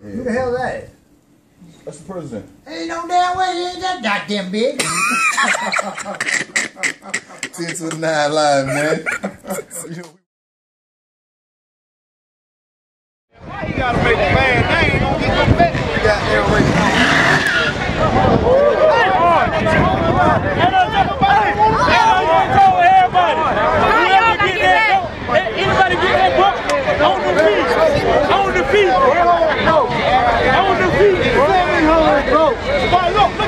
Who the hell is that? That's the president. Ain't no damn way he ain't that goddamn big. 10 to the 9 line, man. Why you gotta make a bad name? Don't get no better. You got there already. Anybody get that book on the feet? On the feet. On the feet. Boy, look, look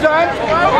John.